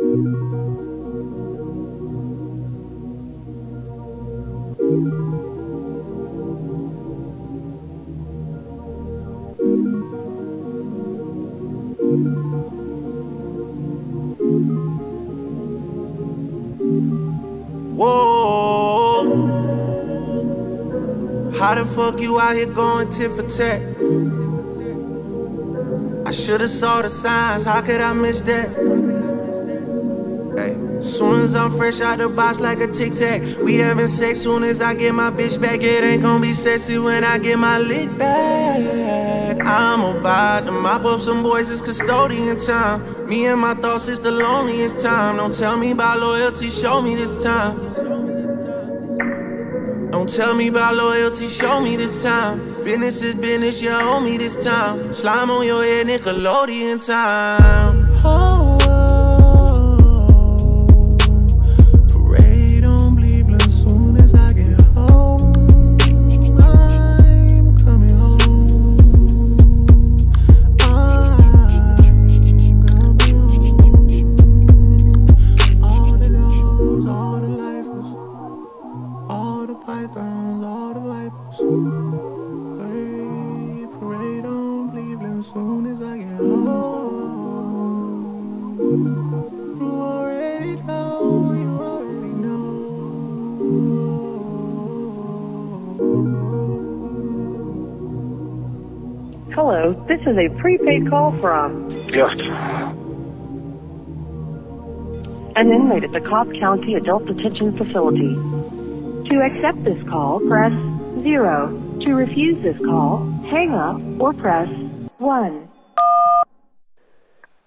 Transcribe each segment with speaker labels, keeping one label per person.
Speaker 1: Whoa. How the fuck you out here going tit for tat? I should've saw the signs, how could I miss that? Soon as I'm fresh out the box like a tic tac, we having sex. Soon as I get my bitch back, it ain't gonna be sexy when I get my lick back. I'm about to mop up some boys, it's custodian time. Me and my thoughts is the loneliest time. Don't tell me about loyalty, show me this time. Don't tell me about loyalty, show me this time. Business is business, you owe me this time. Slime on your head, Nickelodeon time.
Speaker 2: A prepaid call from
Speaker 3: Yes.
Speaker 2: an inmate at the Cobb County Adult Detention Facility. To accept this call, press 0. To refuse this call, hang up or press 1.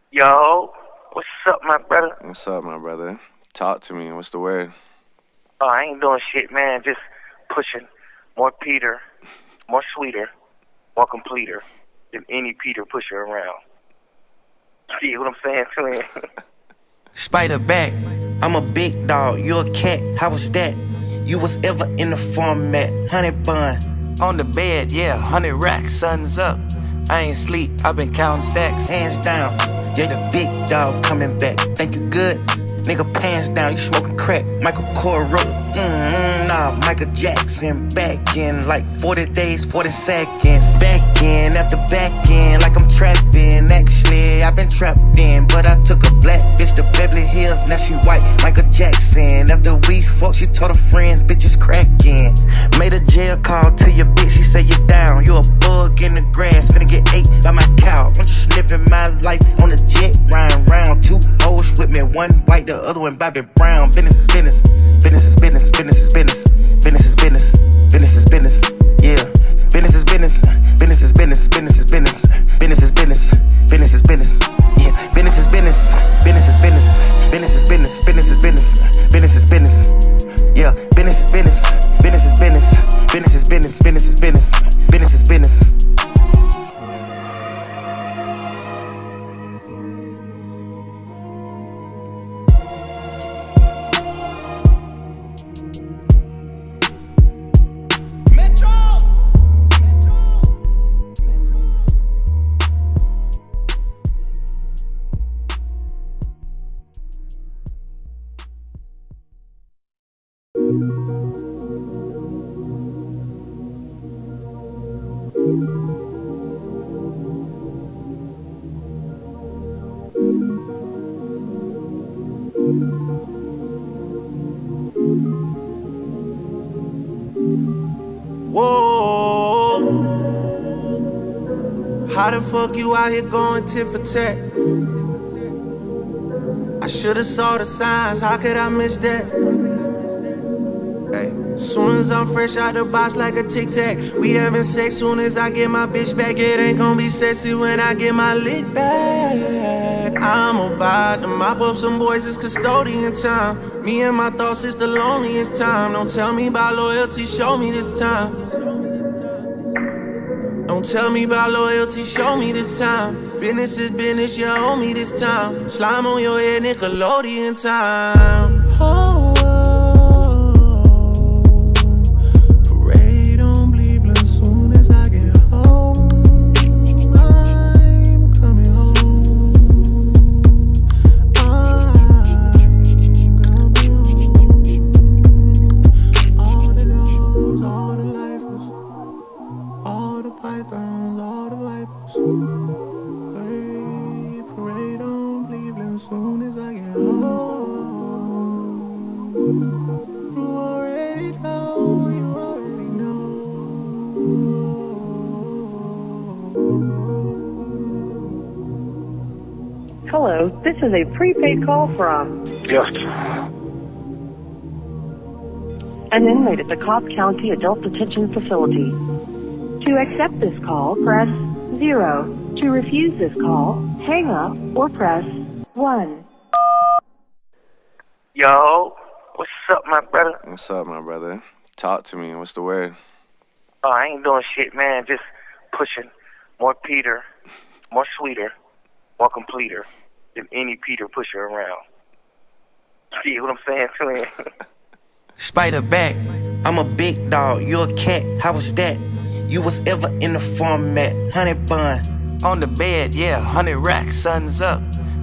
Speaker 3: Yo, what's up, my brother?
Speaker 4: What's up, my brother? Talk to me. What's the word?
Speaker 3: Oh, I ain't doing shit, man. Just pushing more Peter, more sweeter, more completer than any Peter pusher around. See what I'm saying him?
Speaker 5: Spider back, I'm a big dog, you a cat, how was that? You was ever in the format, honey bun, on the bed, yeah, hundred racks, sun's up. I ain't sleep, I've been counting stacks, hands down. Yeah, the big dog coming back, Thank you good? Nigga, pants down, you smoking crack, Michael Corro. Mm-hmm, nah, Michael Jackson back in like 40 days, 40 seconds. Back at the back end, like I'm trapping. Actually, I've been trapped in, but I took a black bitch to Beverly Hills, now she white. Michael Jackson. After we fucked, she told her friends, bitches cracking. Made a jail call to your bitch, she say you down. You a bug in the grass, finna get ate by my cow. I'm just living my life on a jet, riding round. Two hoes with me, one white, the other one Bobby Brown. Business is business, business is business, business is business, business is business, business is business, yeah. Business is business, business is business, business is business, business is business, business is business, yeah. Business is business, business is business, business is business, business is business, business is business, yeah. Business is business, business is business, business is business, business is business, business is business.
Speaker 1: Out here going tit for tat? I should've saw the signs, how could I miss that? Hey, soon as I'm fresh out the box like a tic tac, we having sex. Soon as I get my bitch back, it ain't gonna be sexy when I get my lick back. I'm about to mop up some boys, it's custodian time. Me and my thoughts is the loneliest time. Don't tell me about loyalty, show me this time. Don't tell me about loyalty, show me this time. Business is business, you owe me this time. Slime on your head, Nickelodeon time. Oh,
Speaker 2: Hello, this is a prepaid call from
Speaker 3: Yes.
Speaker 2: an inmate at the Cobb County Adult Detention Facility. To accept this call, press 0. To refuse this call, hang up or press 1.
Speaker 3: Yo, what's up, my brother?
Speaker 4: What's up, my brother? Talk to me. What's the word?
Speaker 3: Oh, I ain't doing shit, man. Just pushing more Peter, more sweeter, more completer than any Peter pusher around. See what I'm saying him?
Speaker 5: Spider back, I'm a big dog, you a cat, how was that? You was ever in the format, honey bun, on the bed, yeah, hundred racks, sun's up.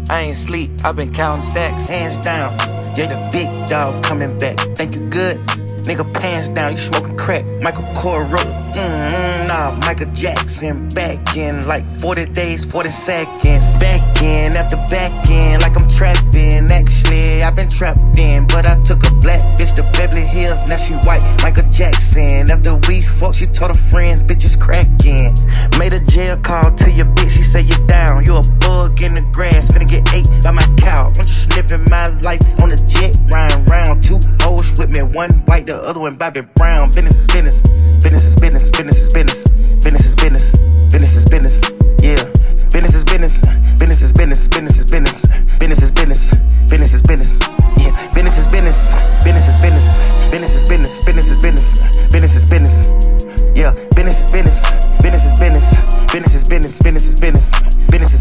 Speaker 5: I ain't sleep, i been counting stacks, hands down. Yeah, the big dog coming back. Thank you good? Nigga, pants down, you smoking crack. Michael Corro, mm-hmm, nah, Michael Jackson. Back in like 40 days, 40 seconds. Back in, at the back end, like I'm trapping. Actually, I've been trapped in, but I took a black bitch to Beverly Hills, now she white. Michael Jackson. After we fucked, she told her friends, bitches cracking. Made a jail call to your bitch, she said you down. You a bug in the grass, finna get ate by my cow. I'm just living my life on a jet, riding round. Two hoes with me, one white, the other one Bobby Brown. Business is business, business is business, business is business, business is business, business is business, yeah. Business is business, business is business, business is business, business is business, business is business, yeah. Business is business, business is business, business is business, business is business, business is business, yeah. Business is business, business is business, business is business, business is business, business is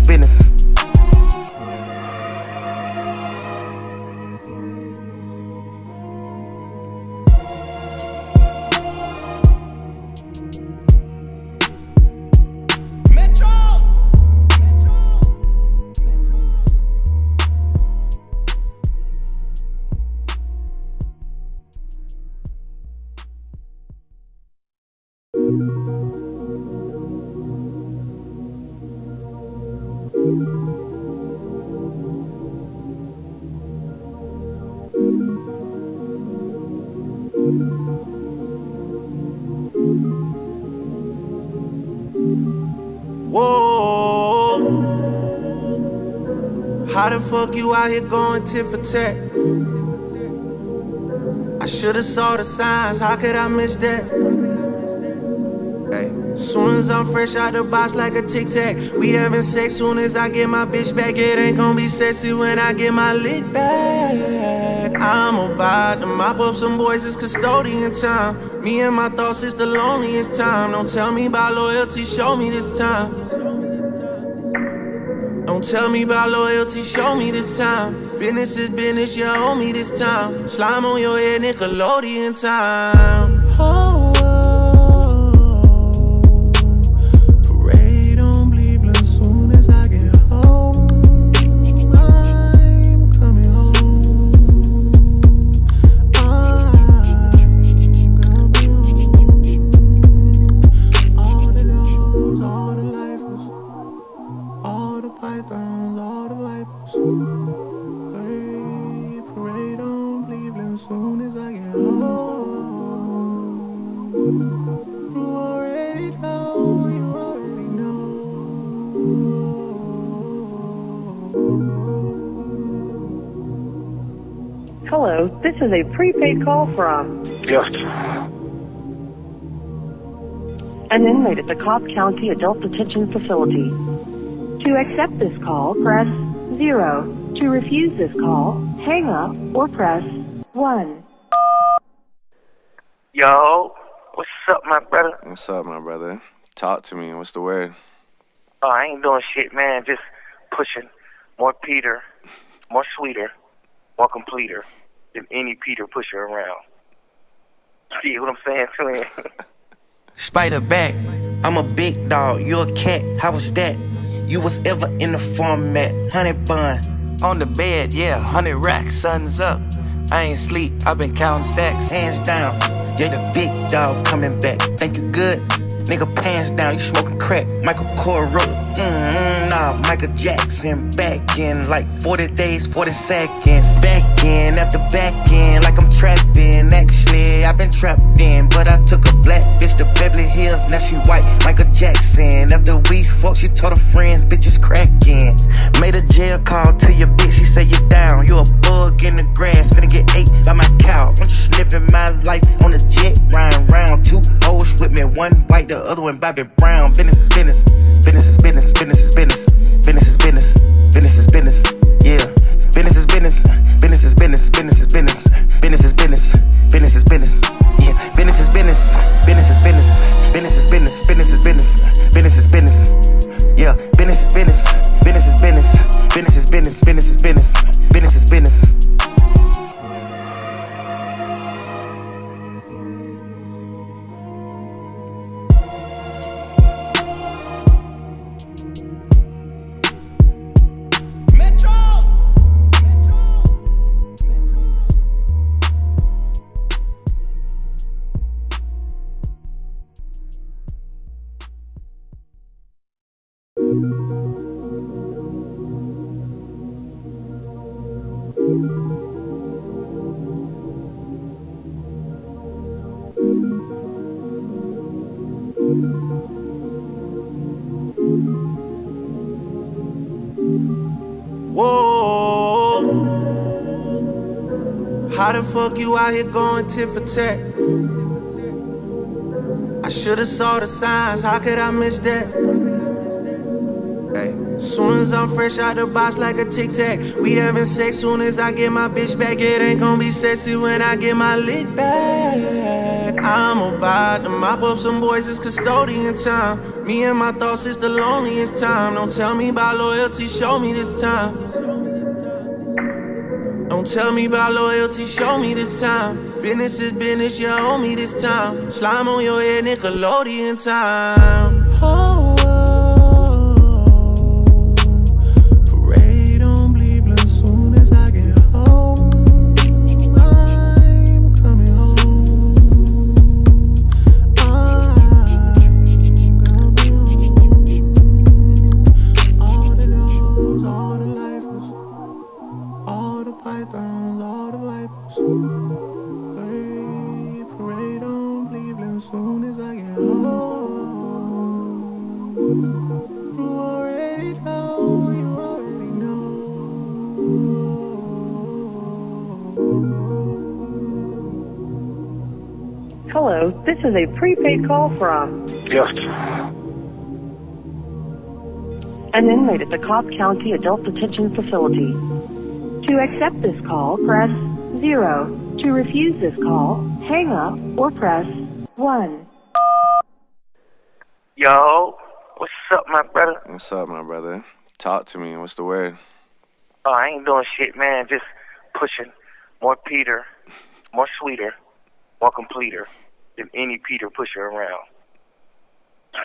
Speaker 1: fuck you out here going tit for tat? I should've saw the signs, how could I miss that? Soon as I'm fresh out the box like a tic tac, we having sex. Soon as I get my bitch back, it ain't gonna be sexy when I get my lick back. I'm about to mop up some boys, it's custodian time. Me and my thoughts, it's the loneliest time. Don't tell me about loyalty, show me this time. Don't tell me about loyalty, show me this time. Business is business, you owe me this time. Slime on your head, Nickelodeon time. Oh,
Speaker 2: a prepaid call from
Speaker 3: yes.
Speaker 2: an inmate at the Cobb County Adult Detention Facility. To accept this call, press 0. To refuse this call, hang up or press 1.
Speaker 3: Yo, what's up, my brother?
Speaker 4: What's up, my brother? Talk to me. What's the word?
Speaker 3: Oh, I ain't doing shit, man. Just pushing more Peter, more sweeter, more completer than any Peter pusher around. See what I'm saying him?
Speaker 5: Spider back, I'm a big dog, you a cat, how was that? You was ever in the format, honey bun, on the bed, yeah, hundred racks, sun's up. I ain't sleep, i been counting stacks, hands down. Yeah, the big dog coming back. Thank you good? Nigga, pants down, you smoking crack. Michael Corro, Mm-hmm, nah, Michael Jackson back in like 40 days, 40 seconds. Back in at the back end, like I'm trapping. Actually, I've been trapped in, but I took a black bitch to Beverly Hills. Now she white, Michael Jackson. After we fucked, she told her friends, bitches cracking. Made a jail call to your bitch, she said you down. You a bug in the grass, finna get ate by my cow. I'm just living my life on a jet, riding round. Two hoes with me, one white, the other one Bobby Brown. Business is business, business is business, business, is business, business is business,
Speaker 1: going tit for tat? I should've saw the signs, how could I miss that? Hey, soon as I'm fresh out the box like a tic tac, we having sex. Soon as I get my bitch back, it ain't gonna be sexy when I get my lick back. I'm about to mop up some boys, it's custodian time. Me and my thoughts is the loneliest time. Don't tell me about loyalty, show me this time. Don't tell me about loyalty, show me this time. Business is business, you owe me this time. Slime on your head, Nickelodeon time. Oh, soon as I get home. You already know, you already know.
Speaker 2: Hello, this is a prepaid call from
Speaker 3: Yes.
Speaker 2: an inmate at the Cobb County Adult Detention Facility. To accept this call, press 0. To refuse this call, hang up or press 1.
Speaker 3: Yo, what's up, my brother?
Speaker 4: What's up, my brother? Talk to me. What's the word?
Speaker 3: Oh, I ain't doing shit, man. Just pushing more Peter, more sweeter, more completer than any Peter pusher around.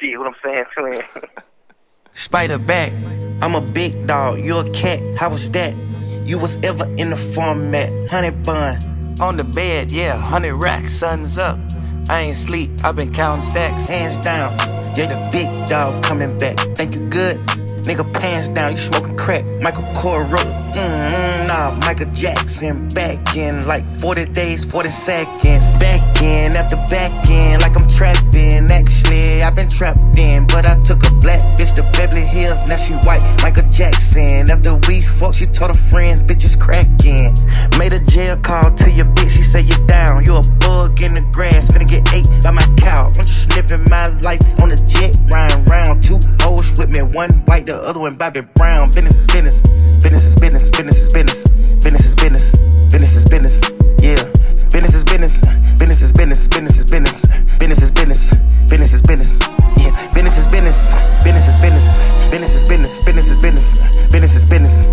Speaker 3: See what I'm saying to him?
Speaker 5: Spider back, I'm a big dog, you a cat, how was that? You was ever in the format, honey bun. On the bed, yeah, hundred racks, sun's up. I ain't sleep, I've been counting stacks, hands down. Yeah, the big dog coming back. Think you good? Nigga, pants down, you smoking crack. Michael Corro, mm-hmm, nah, Michael Jackson back in like 40 days, 40 seconds. Back in at the back end, like I'm trapping. Actually, I've been trapped in, but I took a black bitch to Beverly Hills. Now she white, Michael Jackson. After we fucked, she told her friends, bitches cracking. Made a jail call to your bitch, she said you down. You a bug in the grass, finna get ate by my cow. I'm just living my life on a jet, riding round. Two hoes with me, one white, the other one Bobby Brown. Business is business, business is business, business is business, business is business, business is business, yeah. Business is business, business is business, business is business, business is business, business is business, yeah. Business is business, business is business, business is business, business is business, business is business,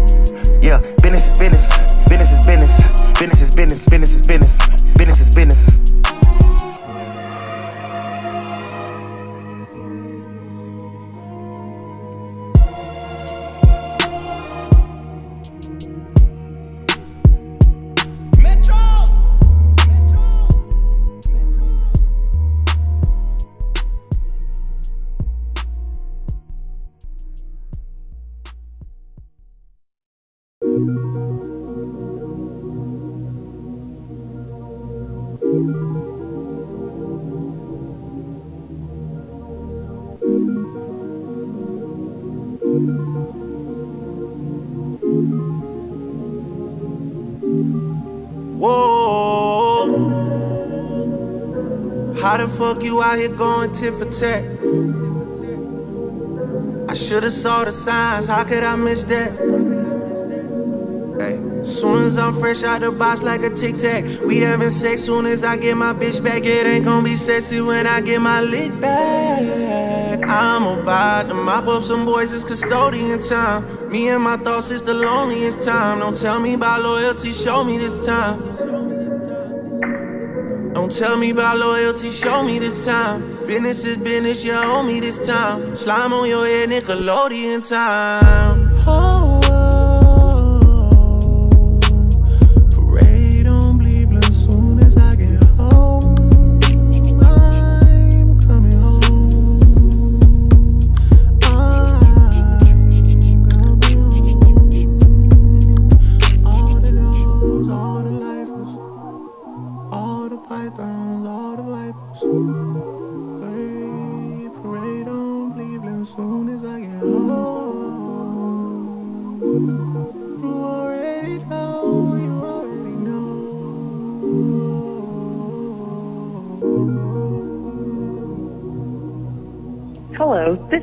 Speaker 5: yeah. Business is business, business is business, business is business, business is business, business is business.
Speaker 1: Fuck you out here going tit for tat? I should've saw the signs, how could I miss that? Hey, soon as I'm fresh out the box like a tic tac, we having sex. Soon as I get my bitch back, it ain't gonna be sexy when I get my lick back. I'm about to mop up some boys, it's custodian time. Me and my thoughts is the loneliest time. Don't tell me about loyalty, show me this time. Tell me about loyalty, show me this time. Business is business, you owe me this time. Slime on your head, Nickelodeon time.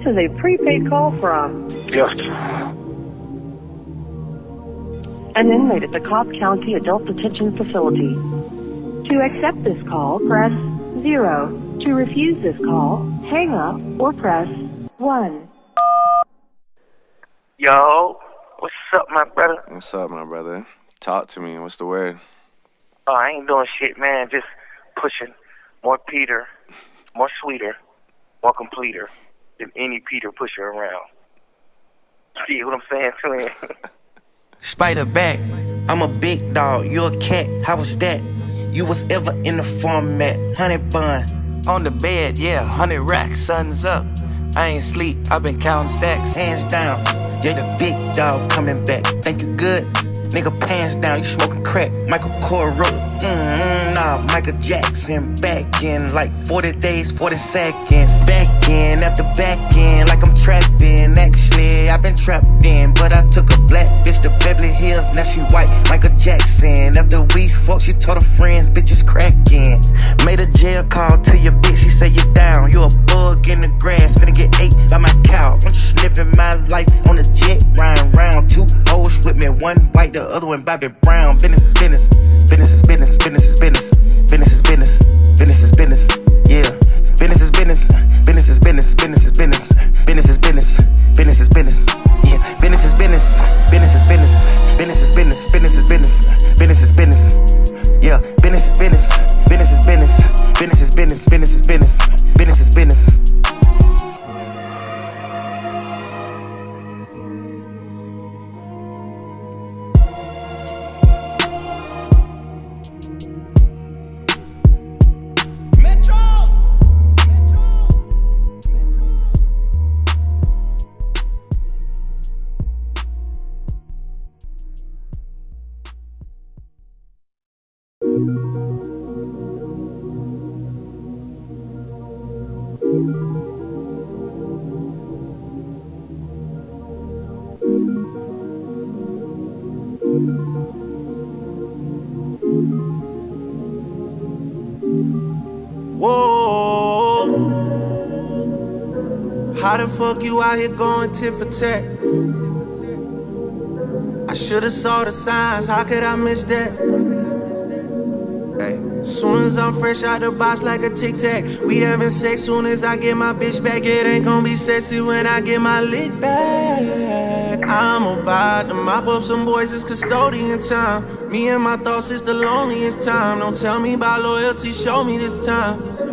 Speaker 2: Is a prepaid call from
Speaker 3: Yes.
Speaker 2: an inmate at the Cobb County Adult Detention Facility. To accept this call, press 0. To refuse this call, hang up or press 1.
Speaker 3: Yo, what's up, my brother?
Speaker 4: What's up, my brother? Talk to me. What's the word?
Speaker 3: Oh, I ain't doing shit, man. Just pushing more Peter, more sweeter, more completer than any Peter pusher around. See what I'm saying him?
Speaker 5: Spider back, I'm a big dog, you a cat, how was that? You was ever in the format, honey bun. On the bed, yeah, hundred racks, sun's up. I ain't sleep, i been counting stacks, hands down. Yeah, the big dog coming back. thank you good? Nigga, pants down, you smoking crack. Michael Corro, mm-hmm, nah, Michael Jackson. Back in like 40 days, 40 seconds. Back in, at the back end, like I'm trapping. Actually, I've been trapped in, but I took a black bitch to Beverly Hills, now she white. Michael Jackson. After we fucked, she told her friends, bitches cracking. Made a jail call to your bitch, she say you down. You a bug in the grass, finna get ate by my cow. I'm just living my life on a jet, riding round. Two hoes with me, one white, the other one Bobby Brown. Business is business, business is business, business is business, business is business, business is business, yeah. Business is business, business is business, business is business, business is business, business is business, yeah. Business is business, business is business, business is business, business is business, business is business, yeah. Business is business, business is business, business is business, business is business, business is business.
Speaker 1: How the fuck you out here going tit for tat? I should've saw the signs, how could I miss that? Hey, soon as I'm fresh out the box like a tic tac, we having sex. Soon as I get my bitch back, it ain't gonna be sexy when I get my lick back. I'm about to mop up some boys, it's custodian time. Me and my thoughts is the loneliest time. Don't tell me about loyalty, show me this time.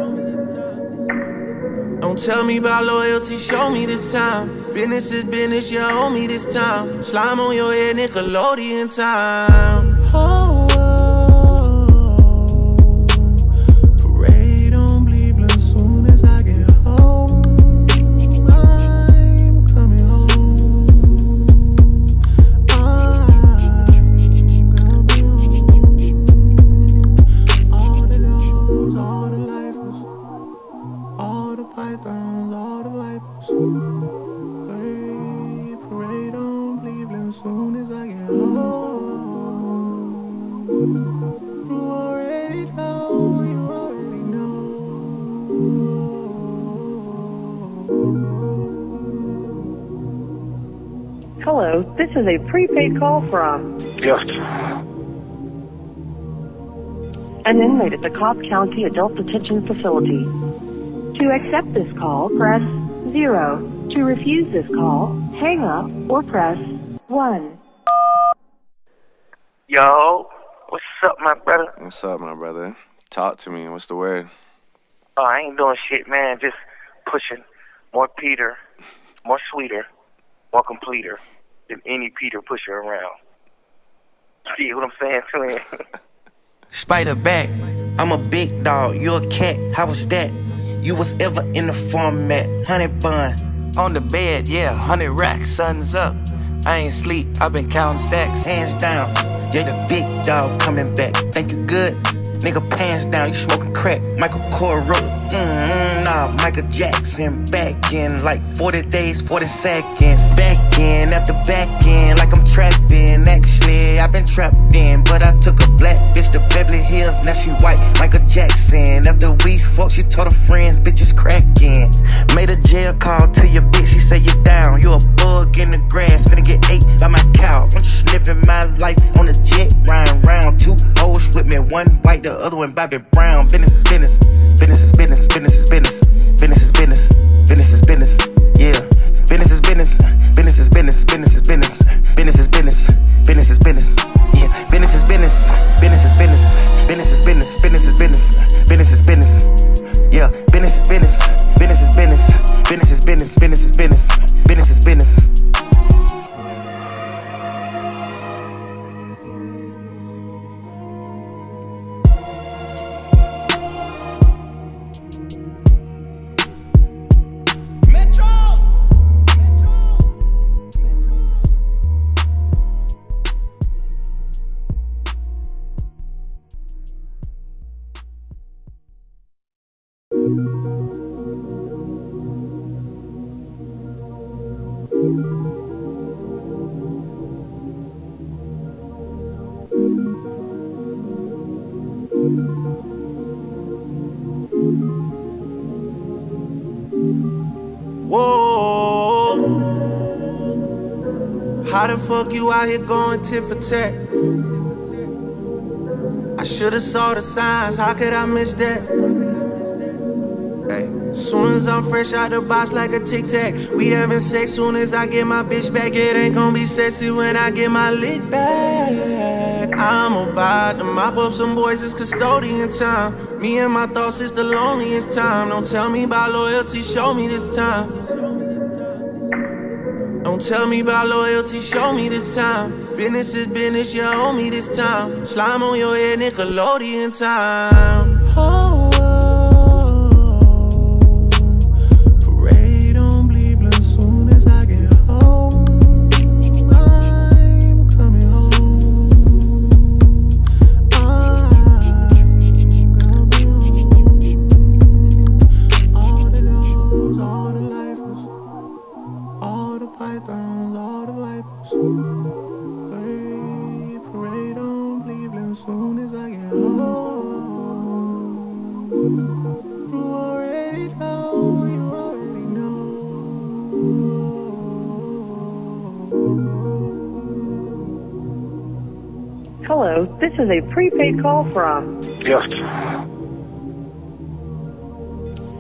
Speaker 1: Don't tell me about loyalty, show me this time. Business is business, you owe me this time. Slime on your head, Nickelodeon time.
Speaker 2: Is a prepaid call from
Speaker 3: Yes.
Speaker 2: an inmate at the Cobb County Adult Detention Facility. To accept this call, press 0. To refuse this call, hang up or press 1.
Speaker 3: Yo, what's up, my brother?
Speaker 4: What's up, my brother? Talk to me. What's the word?
Speaker 3: Oh, I ain't doing shit, man. Just pushing more Peter, more sweeter, more completer than any Peter pusher around. See what I'm saying to him?
Speaker 5: Spider back, I'm a big dog, you a cat, how was that? You was ever in the format, honey bun. On the bed, yeah, hundred racks, sun's up. I ain't sleep, i been counting stacks, hands down. Yeah, the big dog coming back. Thank you good? Nigga, pants down, you smoking crack. Michael Corro, mm-hmm, nah, Michael Jackson. Back in like 40 days, 40 seconds. Back in, at the back end, like I'm trapping. Actually, I've been trapped in, but I took a black bitch to Beverly Hills, now she white. Michael Jackson. After we fucked, she told her friends, bitches cracking. Made a jail call to your bitch, she said you down. You a bug in the grass, finna get ate by my cow. I'm just living my life on a jet, riding round. Two hoes with me, one white, the other one Bobby Brown. Business is business, business is business, business is business, business is business, business is business, yeah. Business is business, business is business, business is business, business is business, business is business, yeah. Business is business, business is business, business is business, business is business, business is business, yeah. Business is business, business is business, business is business, business is business, business is business.
Speaker 1: Out here going tit for tat? I should've saw the signs, how could I miss that? Hey, soon as I'm fresh out the box like a tic tac, we having sex. Soon as I get my bitch back, it ain't gonna be sexy when I get my lick back. I'm about to mop up some boys, it's custodian time. Me and my thoughts is the loneliest time. Don't tell me about loyalty, show me this time. Don't tell me about loyalty, show me this time. Business is business, you owe me this time. Slime on your head, Nickelodeon time. Oh,
Speaker 2: is a prepaid call from
Speaker 3: yes.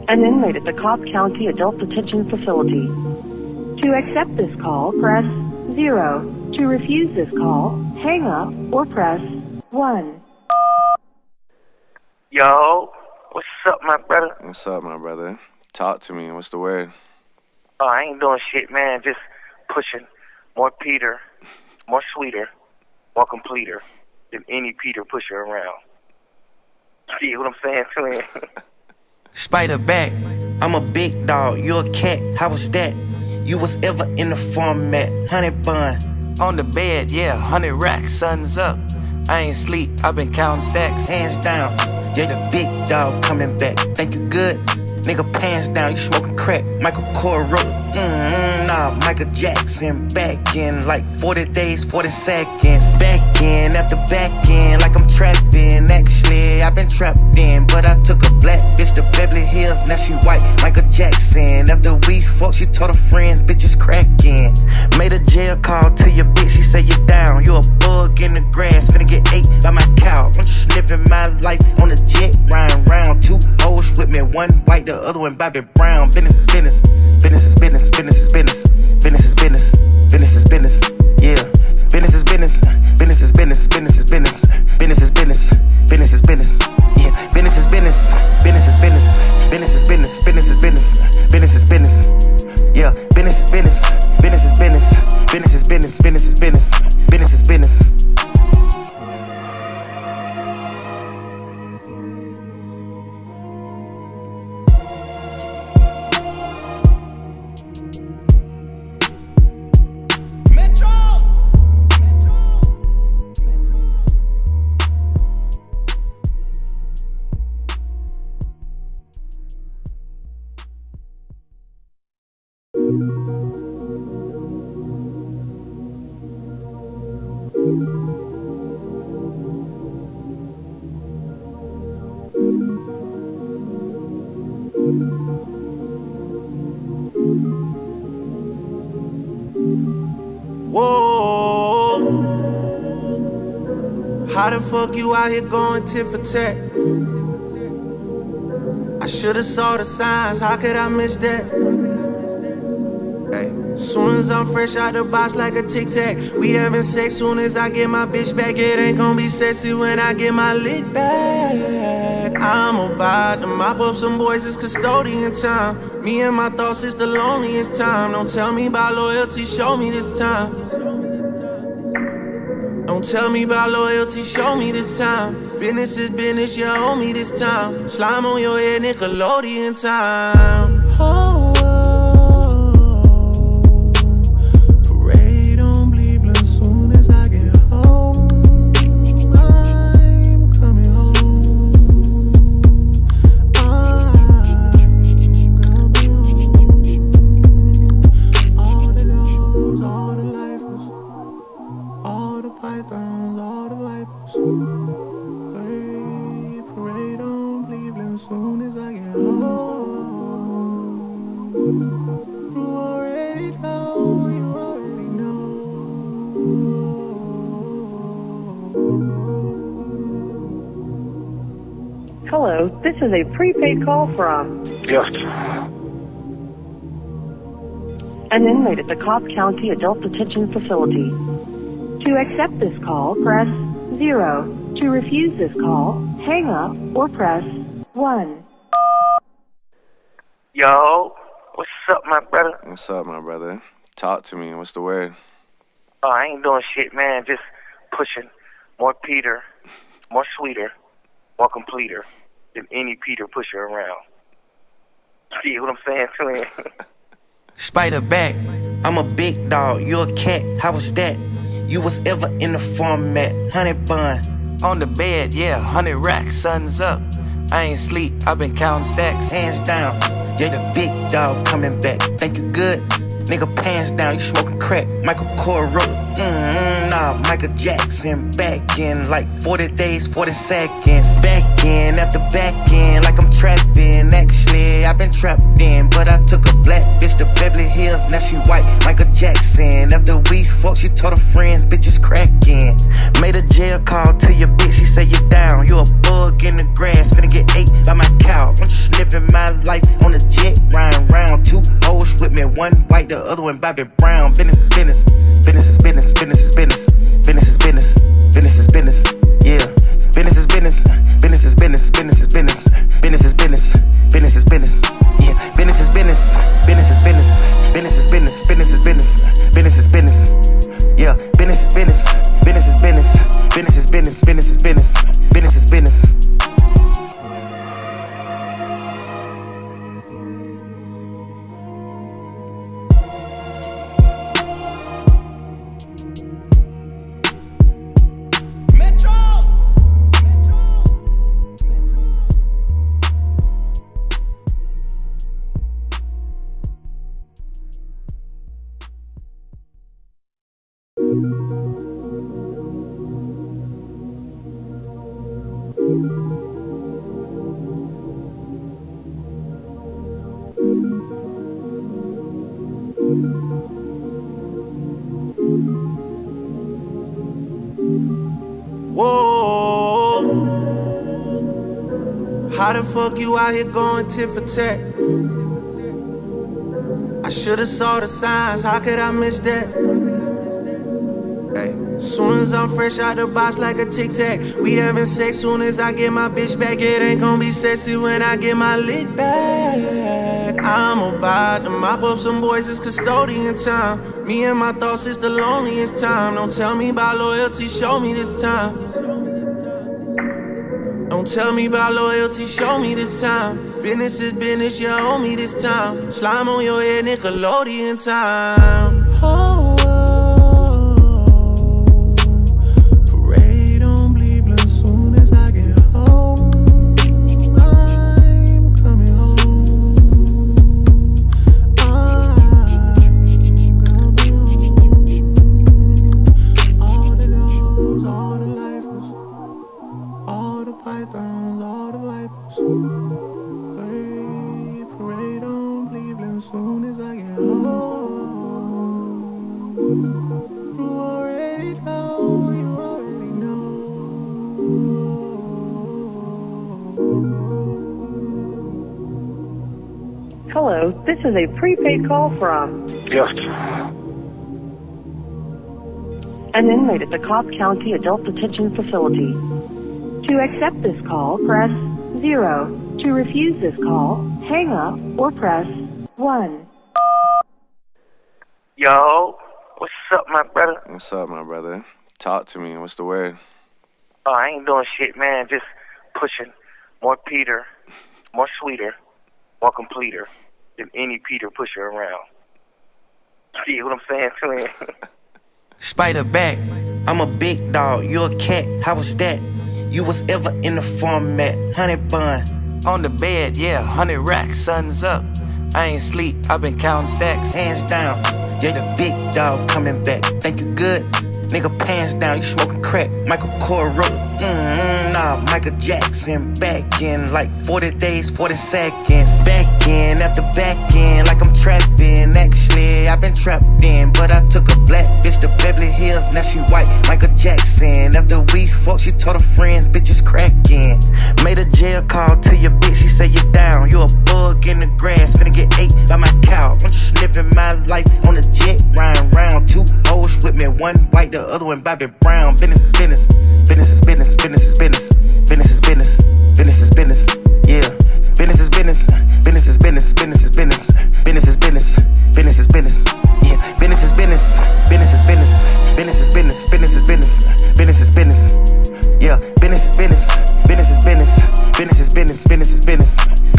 Speaker 2: an inmate at the Cobb County Adult Detention Facility. To accept this call, press 0. To refuse this call, hang up or press 1.
Speaker 3: Yo, what's up, my brother?
Speaker 4: What's up, my brother? Talk to me. What's the word?
Speaker 3: Oh, I ain't doing shit, man. Just pushing more Peter, more sweeter, more completer than any Peter pusher around. See what I'm saying him?
Speaker 5: Spider back, I'm a big dog, you a cat, how was that? You was ever in the format, honey bun. On the bed, yeah, hundred racks, sun's up. I ain't sleep, i been counting stacks, hands down. Yeah, the big dog coming back. Think you good? Nigga, pants down, you smoking crack. Michael Corro, mm-hmm, nah, Michael Jackson. Back in like 40 days, 40 seconds. Back in, at the back end, like I'm trapping. Actually, I've been trapped in, but I took a black bitch to Beverly Hills, now she white. Michael Jackson. After we fucked, she told her friends, bitches cracking. Made a jail call to your bitch, life white, the other one Bobby Brown. Business is business, business is business, business is
Speaker 1: out here going tit for tat? I should've saw the signs, how could I miss that? Hey, soon as I'm fresh out the box like a tic tac, we having sex. Soon as I get my bitch back, it ain't gonna be sexy when I get my lick back. I'm about to mop up some boys, it's custodian time. Me and my thoughts is the loneliest time. Don't tell me about loyalty, show me this time. Tell me about loyalty, show me this time. Business is business, you owe me this time. Slime on your head, Nickelodeon time. Oh,
Speaker 2: is a prepaid call from
Speaker 3: Yes.
Speaker 2: an inmate at the Cobb County Adult Detention Facility. To accept this call, press 0. To refuse this call, hang up or press 1.
Speaker 3: Yo, what's up, my brother?
Speaker 4: What's up, my brother? Talk to me. What's the word?
Speaker 3: Oh, I ain't doing shit, man. Just pushing more Peter, more sweeter, more completer than any Peter pusher around. See what I'm saying him?
Speaker 5: Spider back, I'm a big dog, you a cat, how was that? You was ever in the format, honey bun, on the bed, yeah, hundred racks, sun's up. I ain't sleep, i been counting stacks, hands down. Yeah, the big dog coming back, Thank you good? Nigga, pants down, you smoking crack, Michael Corro. Mm-hmm, nah, Michael Jackson back in like 40 days, 40 seconds. Back in at the back end, like I'm trapping. Actually, I've been trapped in, but I took a black bitch to Beverly Hills, now she white. Michael Jackson. After we fucked, she told her friends, bitches cracking. Made a jail call to your bitch, she say you down. You a bug in the grass, finna get ate by my cow. I'm just living my life on a jet, riding round. Two hoes with me, one white, the other one Bobby Brown. Business is business, business is business, business is business, business is business, business is business. Yeah, business is business, business is business, business is business, business is business, business is business. Yeah, business is business, business is business, business is business, business is business, business is business. Yeah, business business, business is business, business is business, business is business,
Speaker 1: here going tit for tat? I should've saw the signs, how could I miss that? Soon as I'm fresh out the box like a tic tac, we having sex. Soon as I get my bitch back, it ain't gonna be sexy when I get my lick back. I'm about to mop up some boys, it's custodian time. Me and my thoughts is the loneliest time. Don't tell me about loyalty, show me this time. Don't tell me about loyalty, show me this time. Business is business, you owe me this time. Slime on your head, Nickelodeon time.
Speaker 2: Is a prepaid call from
Speaker 3: Yes.
Speaker 2: an inmate at the Cobb County Adult Detention Facility. To accept this call, press 0. To refuse this call, hang up or press 1.
Speaker 3: Yo, what's up, my brother?
Speaker 4: What's up, my brother? Talk to me. What's the word?
Speaker 3: Oh, I ain't doing shit, man. Just pushing more Peter, more sweeter, more completer than any Peter pusher around. See what I'm saying him?
Speaker 5: Spider back, I'm a big dog, you a cat, how was that? You was ever in the format, honey bun, on the bed, yeah, hundred racks, sun's up. I ain't sleep, i been counting stacks, hands down. Yeah, the big dog coming back, Thank you good? Nigga, pants down, you smoking crack, Michael Corro. Mm-hmm, nah, Michael Jackson back in like 40 days, 40 seconds. Back in, at the back end, like I'm trapping. Actually, I've been trapped in, but I took a black bitch to Beverly Hills, now she white, Michael Jackson. After we fucked, she told her friends, bitches cracking. Made a jail call to your bitch, she say you down. You a bug in the grass, finna get ate by my cow. I'm just living my life on a jet, riding round. Two hoes with me, one white, the other one Bobby Brown. Business is business, business is business, business is business, business is business, business is business, yeah. Business is business, business is business, business is business, business is business, business is business, yeah. Business is business, business is business, business is business, business is business, business is business, yeah. Business business, business is business, business is business, business is business, business is business.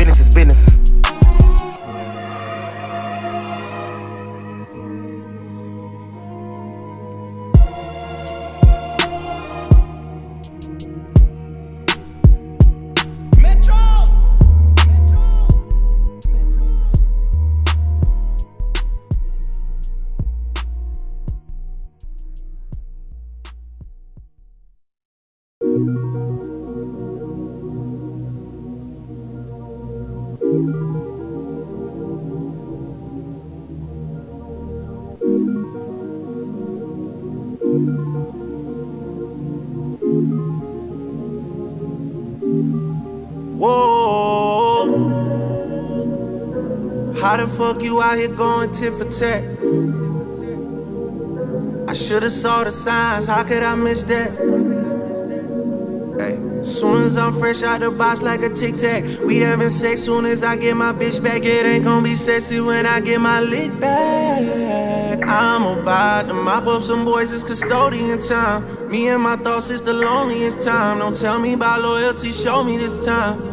Speaker 1: Fuck you out here going tit for tat? I should've saw the signs, how could I miss that? Hey, soon as I'm fresh out the box like a tic tac, we having sex. Soon as I get my bitch back, it ain't gonna be sexy when I get my lick back. I'm about to mop up some boys, it's custodian time. Me and my thoughts is the loneliest time. Don't tell me about loyalty, show me this time.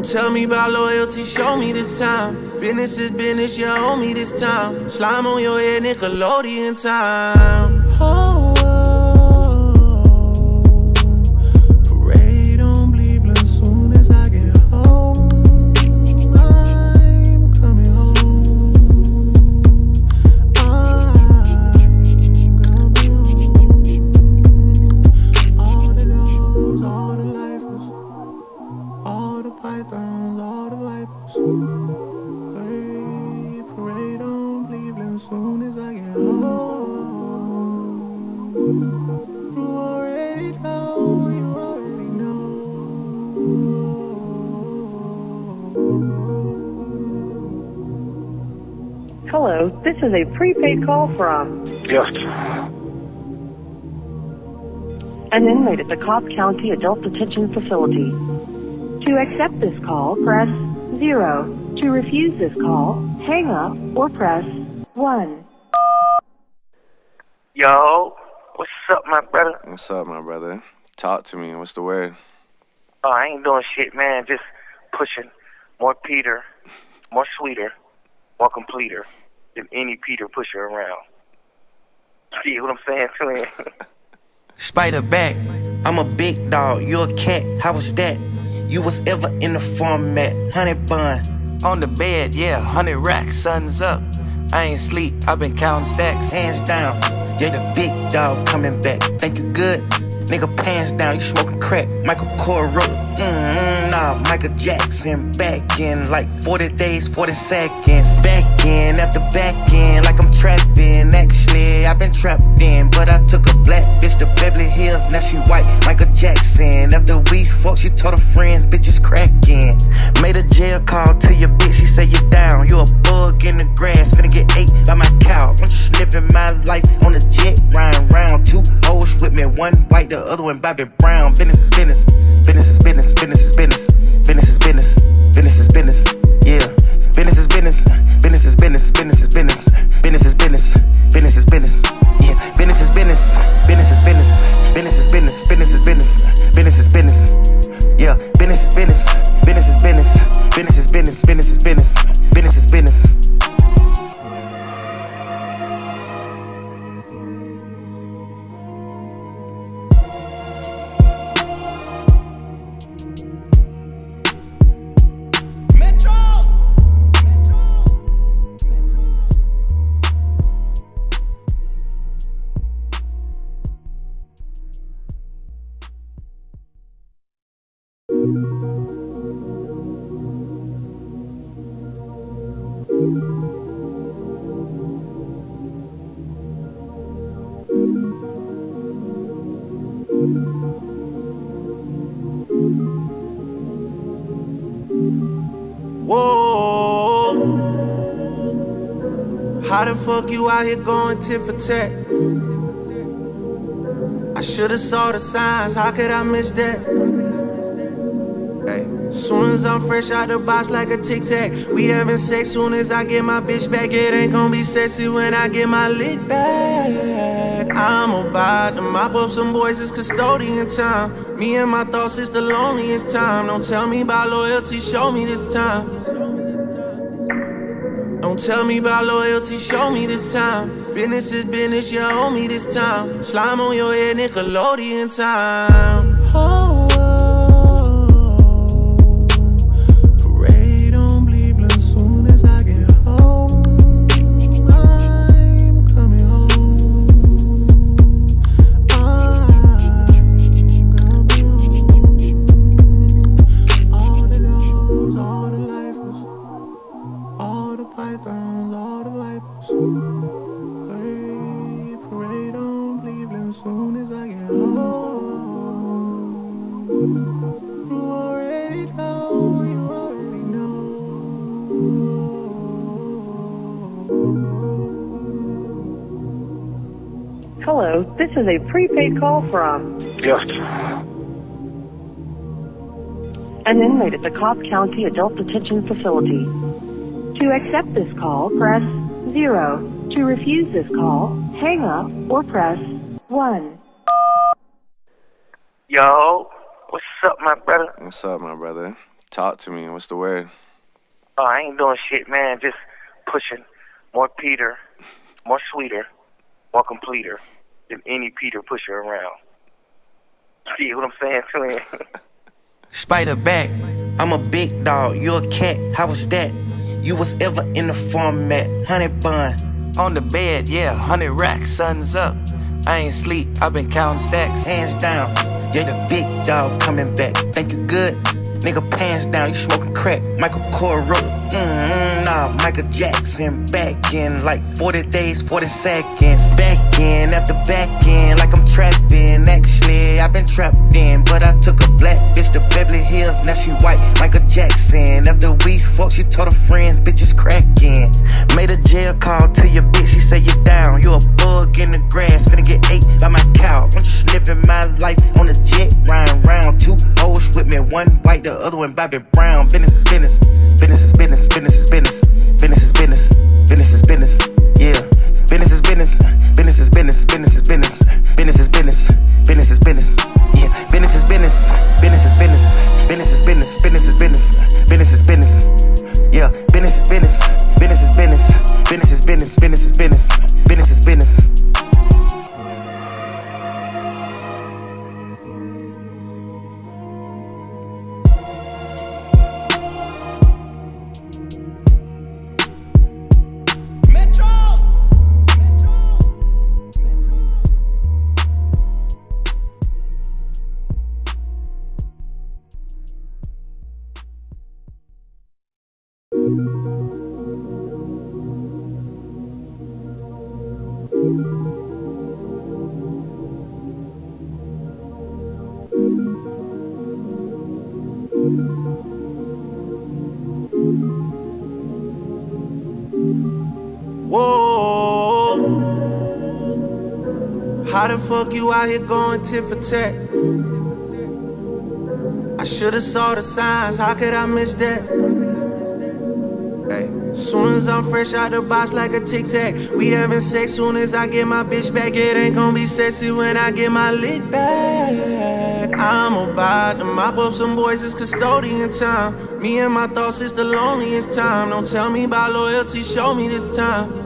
Speaker 1: Don't tell me about loyalty, show me this time. Business is business, you owe me this time. Slime on your head, Nickelodeon time.
Speaker 2: Is a prepaid call from
Speaker 6: Yes.
Speaker 2: an inmate at the Cobb County Adult Detention Facility. To accept this call, press 0. To refuse this call, hang up or press 1.
Speaker 3: Yo, what's up, my brother?
Speaker 4: What's up, my brother? Talk to me. What's the word?
Speaker 3: Oh, I ain't doing shit, man. Just pushing more Peter, more sweeter, more completer than any Peter pusher around. See what I'm saying him?
Speaker 5: Spider back, I'm a big dog, you a cat, how was that? You was ever in the format, honey bun. On the bed, yeah, hundred racks, sun's up. I ain't sleep, i been counting stacks, hands down. Yeah, the big dog coming back. Think you good? Nigga, pants down, you smoking crack. Michael wrote, mm, nah, Michael Jackson. Back in like 40 days, 40 seconds. Back at the back end, like I'm trapping. Actually, I've been trapped in, but I took a black bitch to Beverly Hills, now she white. Michael Jackson. After we fucked, she told her friends, bitches cracking. Made a jail call to your bitch, she said you down. You a bug in the grass, finna get ate by my cow. I'm just living my life on a jet, riding round. Two hoes with me, one white, the other one Bobby Brown. Business is business, business is business, business is business, business is business, business is business, yeah. Business is business, business is business, business is business, business is business, business is business, yeah. Business is business, business is business, business is business, business is business, business is business, yeah. Business is business, business is business, business is business, business is business, business is business.
Speaker 1: How the fuck you out here going tit for tat? I should've saw the signs, how could I miss that? Hey, soon as I'm fresh out the box like a tic tac, we having sex. Soon as I get my bitch back, it ain't gonna be sexy when I get my lick back. I'm about to mop up some boys, it's custodian time. Me and my thoughts is the loneliest time. Don't tell me about loyalty, show me this time. Tell me about loyalty, show me this time. Business is business, you owe me this time. Slime on your head, Nickelodeon time. Oh,
Speaker 2: is a prepaid call from
Speaker 6: Yes.
Speaker 2: an inmate at the Cobb County Adult Detention Facility. To accept this call, press 0. To refuse this call, hang up or press 1.
Speaker 3: Yo, what's up, my brother?
Speaker 4: What's up, my brother? Talk to me. What's the word?
Speaker 3: Oh, I ain't doing shit, man. Just pushing more Peter, more sweeter, more completer than any Peter pusher around. See what I'm saying him?
Speaker 5: Spider back, I'm a big dog, you a cat, how was that? You was ever in the format, honey bun. On the bed, yeah, hundred racks, sun's up. I ain't sleep, i been counting stacks, hands down. You're the big dog coming back. Thank you good? Nigga, pants down, you smoking crack. Michael Kors wrote, mm, nah, Michael Jackson. Back in like 40 days, 40 seconds. Back in, at the back end, like I'm trapping. Actually, I've been trapped in, but I took a black bitch to Beverly Hills, now she white, Michael Jackson. After we fucked, she told her friends, bitches cracking. Made a jail call to your bitch, she say you down. You a bug in the grass, finna get ate by my cow. I'm just living my life on a jet, riding round. Two hoes with me, one white, the other one Bobby Brown. Business is business, business is business, business is business, business is business, business is business, yeah. Business is business, business is business, business is business, business is business, business is business, yeah. Business is business, business is business, business is business, business is business, business is business, yeah. Business is business, business is business, business is business, business is business,
Speaker 1: here going tit for tat? I should've saw the signs, how could I miss that? Soon as I'm fresh out the box like a tic tac, we having sex. Soon as I get my bitch back, it ain't gonna be sexy when I get my lick back. I'm about to mop up some boys, it's custodian time. Me and my thoughts, it's the loneliest time. Don't tell me about loyalty, show me this time.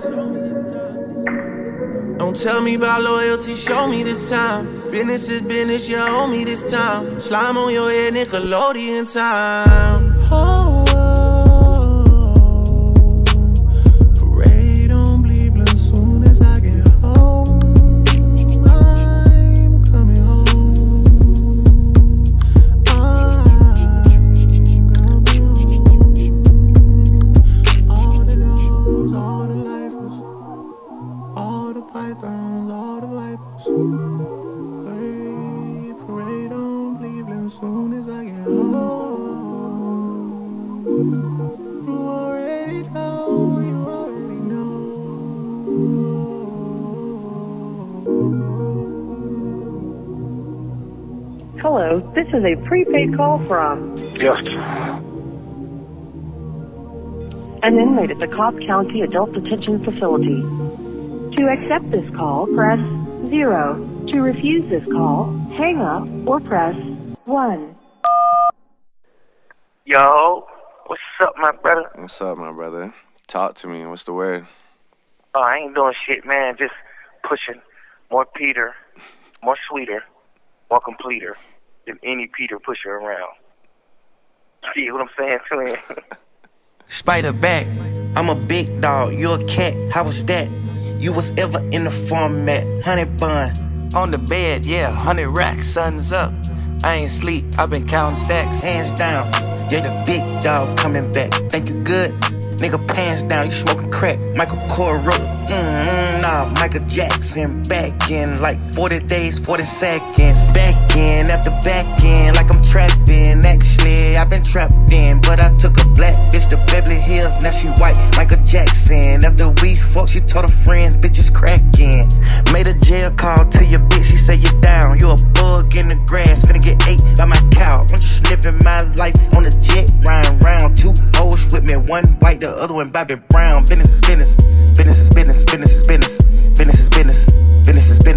Speaker 1: Don't tell me about loyalty, show me this time. Business is business, you owe me this time. Slime on your head, Nickelodeon time. Oh,
Speaker 2: Hello, a prepaid call from
Speaker 3: Yes.
Speaker 2: an inmate at the Cobb County Adult Detention Facility. To accept this call, press 0. To refuse this call, hang up or press 1.
Speaker 3: Yo, what's up, my brother?
Speaker 4: What's up, my brother? Talk to me. What's the word?
Speaker 3: Oh, I ain't doing shit, man. Just pushing more Peter, more sweeter, more completer than any Peter pusher around. See what I'm saying him?
Speaker 5: Spider back, I'm a big dog, you a cat, how was that? You was ever in the format, honey bun, on the bed, yeah, hundred racks, sun's up. I ain't sleep, i been counting stacks, hands down. Yeah, the big dog coming back. Thank you good? Nigga, pants down, you smoking crack. Michael Corro, mm-hmm, nah, Michael Jackson. Back in like 40 days, 40 seconds. Back in, at the back end, like I'm trapping. Actually, I've been trapped in, but I took a black bitch to Beverly Hills, now she white. Michael Jackson. After we fucked, she told her friends, bitches cracking. Made a jail call to your bitch, she said you down. You a bug in the grass, finna get ate by my cow. I'm just living my life on a jet, riding round. Two hoes with me, one white, the other one Bobby Brown. Business is business, business is business, business is business, business is business, business is business,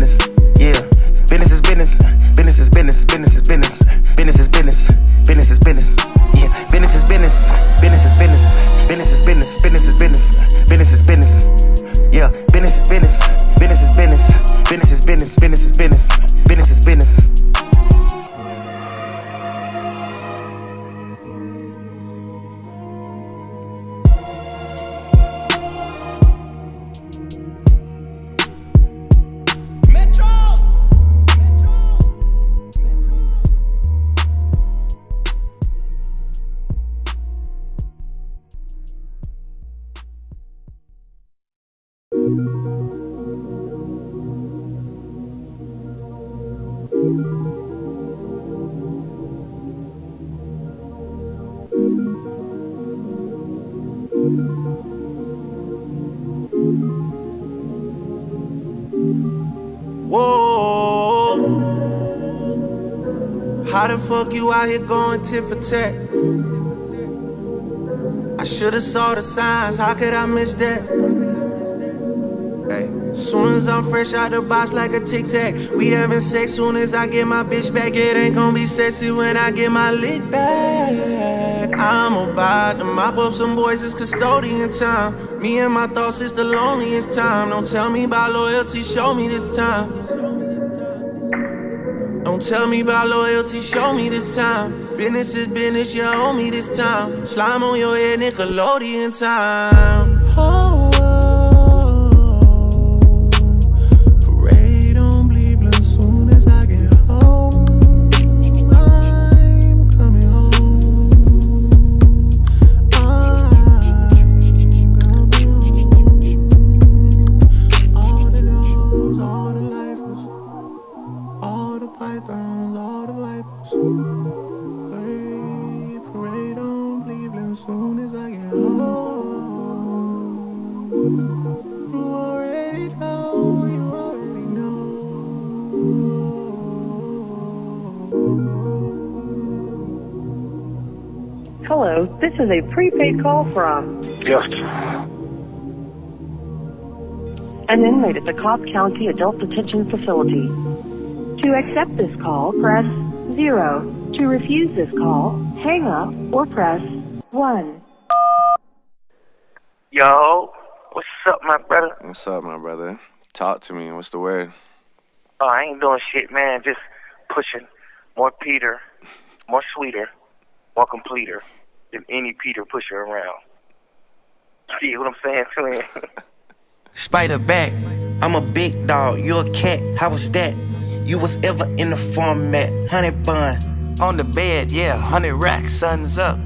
Speaker 1: tit for tat? I should've saw the signs, how could I miss that? Hey, soon as I'm fresh out the box like a tic tac, we having sex. Soon as I get my bitch back, it ain't gonna be sexy when I get my lick back. I'm about to mop up some boys, it's custodian time. Me and my thoughts, it's the loneliest time. Don't tell me about loyalty, show me this time. Don't tell me about loyalty, show me this time. Business is business, you owe me this time. Slime on your head, Nickelodeon time. Oh, I get home. You already know, you already know.
Speaker 2: Hello, this is a prepaid call from
Speaker 3: Yes.
Speaker 2: an inmate at the Cobb County Adult Detention Facility. To accept this call, press 0. To refuse this call, hang up or press 1.
Speaker 3: Yo, what's up, my brother?
Speaker 4: What's up, my brother? Talk to me. What's the word?
Speaker 3: Oh, I ain't doing shit, man. Just pushing more Peter, more sweeter, more completer than any Peter pusher around. See what I'm saying to him?
Speaker 5: Spider back, I'm a big dog, you a cat, how was that? You was ever in the format, honey bun. On the bed, yeah, hundred racks, sun's up.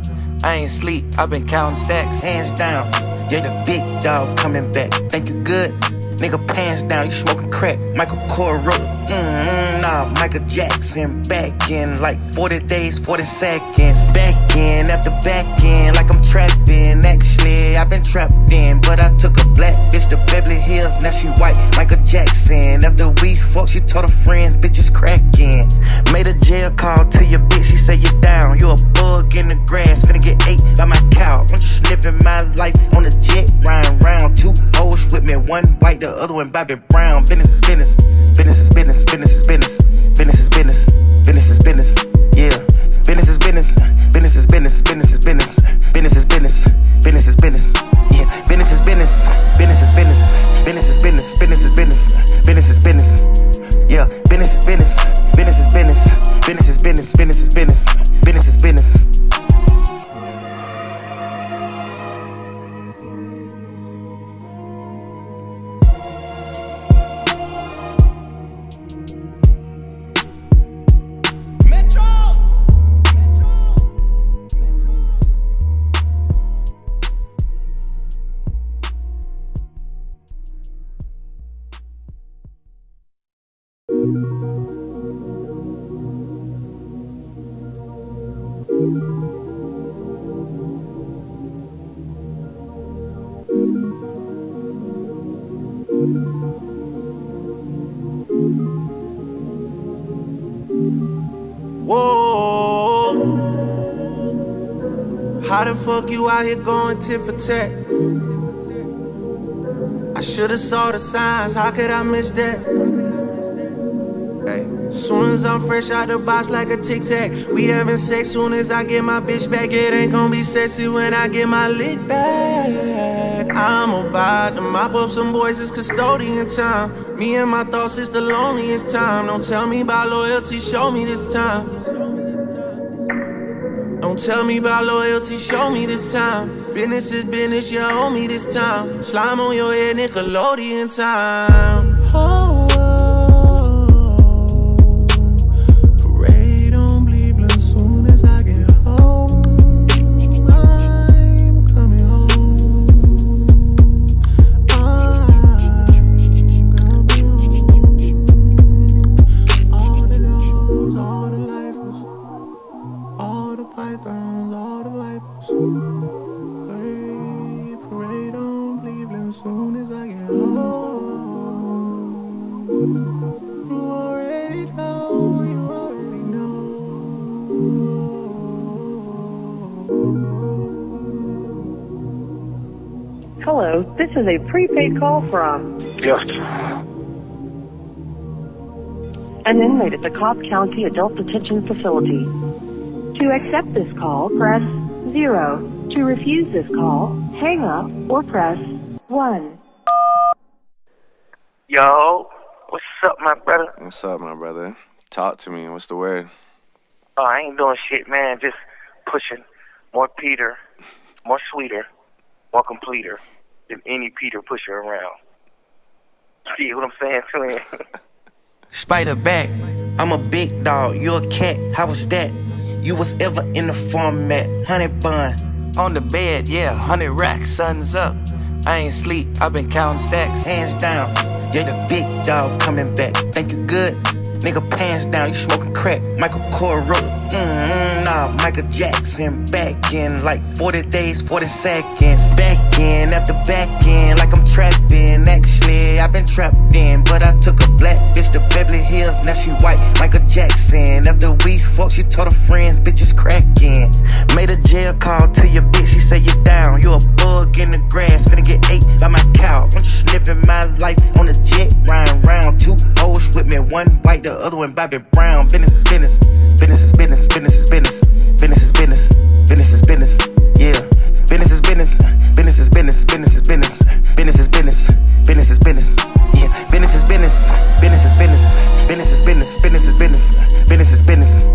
Speaker 5: I ain't sleep, I've been counting stacks, hands down. You're the big dog coming back. Think you good? Nigga, pants down, you smoking crack. Michael Corro, mm-hmm, nah, Michael Jackson. Back in like 40 days, 40 seconds. Back in, at the back end, like I'm trapping. Actually, I've been trapped in, but I took a black bitch to Beverly Hills, now she white. Michael Jackson. After we fucked, she told her friends, bitches cracking. Made a jail call to your bitch, she say you down. You a bug in the grass, finna get ate by my cow. I'm just living my life on a jet, riding round. Two hoes with me, one white, the other one Bobby Brown. Business is business, business is business, business is business, business is business, business is business, yeah. Business is business, business is business, business is business, business is business, business is business, yeah. Business is business, business is business, business is business, business is business, business is business, yeah. Business is business, business is business, business is business, business is business, business is business.
Speaker 1: How the fuck you out here going tit for tat? I should've saw the signs, how could I miss that? Hey, soon as I'm fresh out the box like a tic tac, we having sex. Soon as I get my bitch back, it ain't gonna be sexy when I get my lick back. I'm about to mop up some boys, it's custodian time. Me and my thoughts, it's the loneliest time. Don't tell me about loyalty, show me this time. Don't tell me about loyalty, show me this time. Business is business, you owe me this time. Slime on your head, Nickelodeon time.
Speaker 2: Is a prepaid call from
Speaker 3: Yes.
Speaker 2: an inmate at the Cobb County Adult Detention Facility. To accept this call, press 0. To refuse this call, hang up or press 1.
Speaker 3: Yo, what's up, my brother?
Speaker 4: What's up, my brother? Talk to me. What's the word?
Speaker 3: Oh, I ain't doing shit, man. Just pushing more Peter, more sweeter, more completer than any Peter pusher around. See what I'm saying him?
Speaker 5: Spider back, I'm a big dog, you a cat, how was that? You was ever in the format, honey bun. On the bed, yeah, hundred racks, sun's up. I ain't sleep, i been counting stacks, hands down. Yeah, the big dog coming back. Thank you good? Nigga, pants down, you smoking crack. Michael Corro, mm-hmm, nah, Michael Jackson. Back in like 40 days, 40 seconds. Back in at the back end, like I'm trapping. Actually, I've been trapped in, but I took a black bitch to Beverly Hills, now she white. Michael Jackson. After we fucked, she told her friends, bitches cracking. Made a jail call to your bitch, she say you down. You a bug in the grass, finna get ate by my cow. I'm just living my life on a jet, riding round. Two hoes with me, one white, the other one Bobby Brown. Business is business, business is business, business is business, business is business, business is business, yeah. Business is business, business is business, business is business, business is business, business is business, yeah. Business is business, business is business, business is business, business is business, business is business,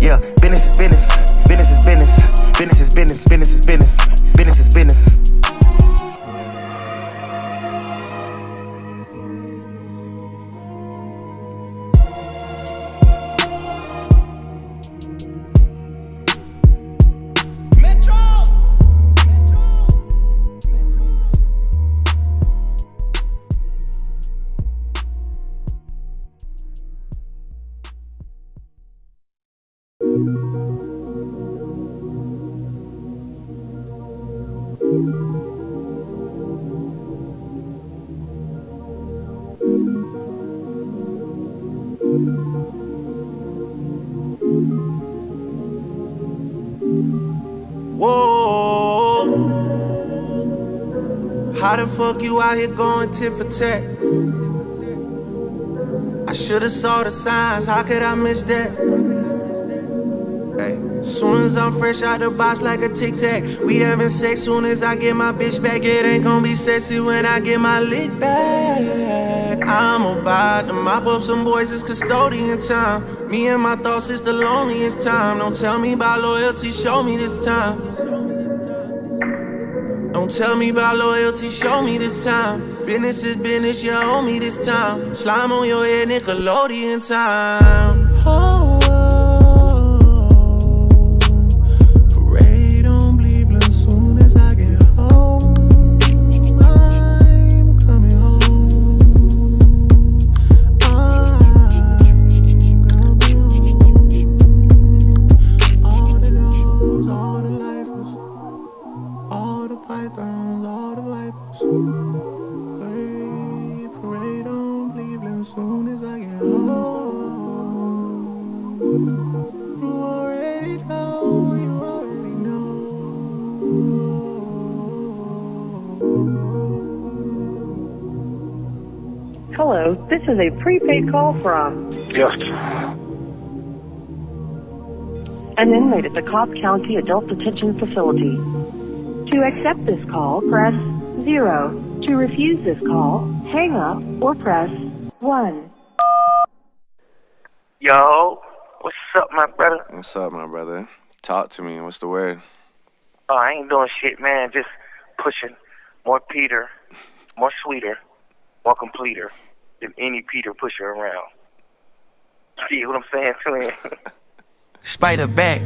Speaker 5: yeah. Business is business, business is business, business is business, business is business, business is business.
Speaker 1: How the fuck you out here going tit for tat? I should've saw the signs, how could I miss that? Hey, soon as I'm fresh out the box like a tic tac, we having sex. Soon as I get my bitch back, it ain't gonna be sexy when I get my lick back. I'm about to mop up some boys, it's custodian time. Me and my thoughts is the loneliest time. Don't tell me about loyalty, show me this time. Tell me about loyalty, show me this time. Business is business, you owe me this time. Slime on your head, Nickelodeon time. Oh,
Speaker 2: is a prepaid call from
Speaker 3: yes.
Speaker 2: an inmate at the Cobb County Adult Detention Facility. To accept this call, press 0. To refuse this call, hang up or press 1.
Speaker 3: Yo, what's up, my brother?
Speaker 4: What's up, my brother? Talk to me. What's the word?
Speaker 3: Oh, I ain't doing shit, man. Just pushing more Peter, more sweeter, more completer than any Peter pusher around. See what I'm saying him?
Speaker 5: Spider back,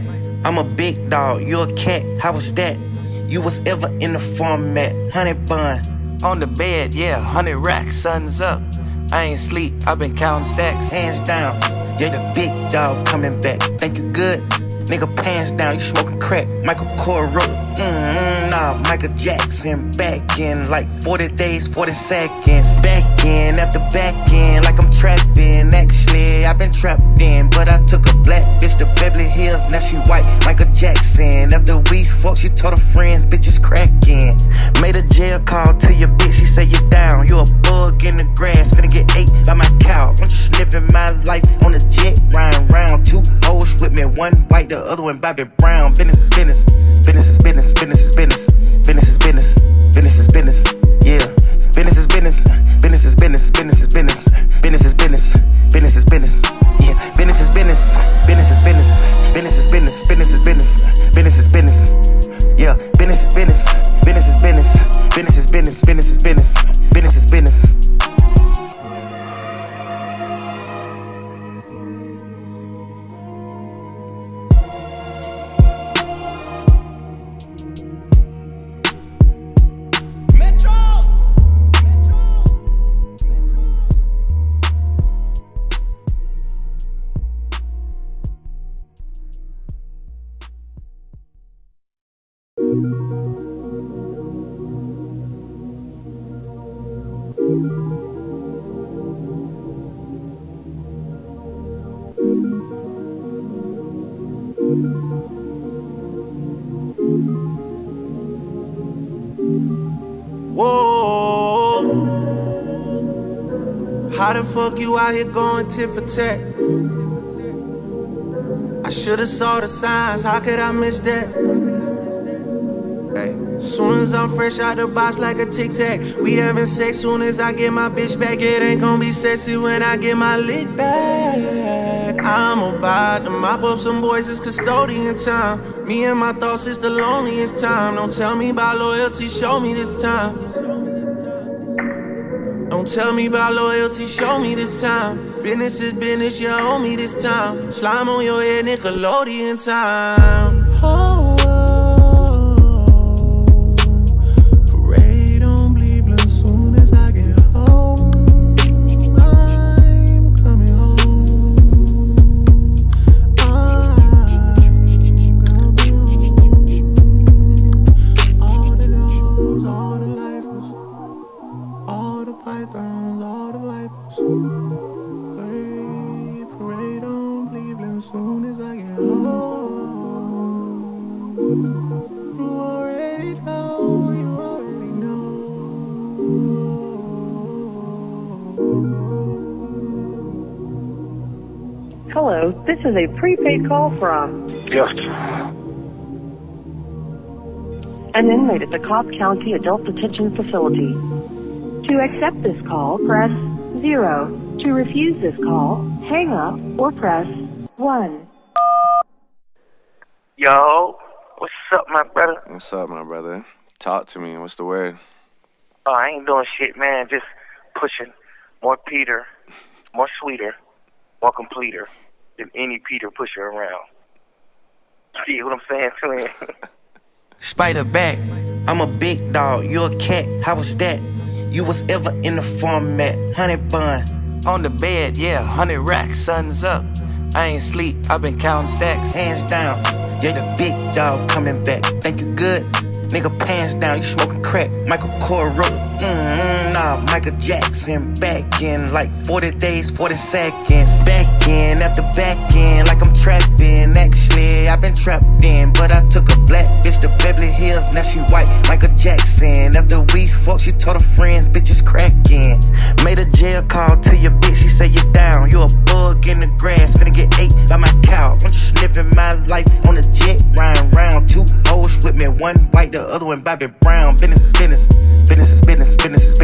Speaker 5: I'm a big dog, you a cat, how was that? You was ever in the format, honey bun. On the bed, yeah, hundred racks, sun's up. I ain't sleep, i been counting stacks, hands down. Yeah, the big dog coming back. Think you good? Nigga, pants down, you smoking crack. Michael Corro, mm-hmm, nah, Michael Jackson. Back in like 40 days, 40 seconds. Back in at the back end, like I'm trapping. Actually, I've been trapped in, but I took a black bitch to Beverly Hills. Now she white, Michael Jackson. After we fucked, she told her friends, bitches cracking. Made a jail call to your bitch, she say you down. You a bug in the grass, finna get ate by my cow. I'm just living my life on a jet, riding round. Two hoes with me, one white, the other one Bobby Brown. Business is business, business is business, business is business, business is business, business is business, yeah. Business is business, business is business, business is business, business is business, business is business, yeah. Business is business, business is business, business is business, business is business, business is business, yeah. Business is business, business is business, business is business, business is business, business is business.
Speaker 1: Out here going tit for tat? I should've saw the signs, how could I miss that? Hey, soon as I'm fresh out the box like a tic tac, we having sex. Soon as I get my bitch back, it ain't gonna be sexy when I get my lick back. I'm about to mop up some boys, it's custodian time. Me and my thoughts, it's the loneliest time. Don't tell me about loyalty, show me this time. Don't tell me about loyalty, show me this time. Business is business, you owe me this time. Slime on your head, Nickelodeon time. Oh,
Speaker 2: is a prepaid call from
Speaker 3: Yes.
Speaker 2: an inmate at the Cobb County Adult Detention Facility. To accept this call, press 0. To refuse this call, hang up or press 1.
Speaker 3: Yo, what's up, my brother?
Speaker 4: What's up, my brother? Talk to me. What's the word?
Speaker 3: Oh, I ain't doing shit, man. Just pushing more Peter, more sweeter, more completer than any Peter pusher around. See what I'm saying to him?
Speaker 5: Spider back, I'm a big dog, you a cat, how was that? You was ever in the format, honey bun, on the bed, yeah, hundred racks, sun's up. I ain't sleep, i been counting stacks, hands down. You're the big dog coming back, Thank you good? Nigga, pants down, you smoking crack, Michael Corro. Mm-hmm, nah, Michael Jackson, back in like 40 days, 40 seconds. Back in, at the back end, like I'm trapping. Actually, I've been trapped in, but I took a black bitch to Beverly Hills, now she white, Michael Jackson. After we fucked, she told her friends, bitches cracking. Made a jail call to your bitch, white, the other one Bobby Brown. Business is business, business is business, business is business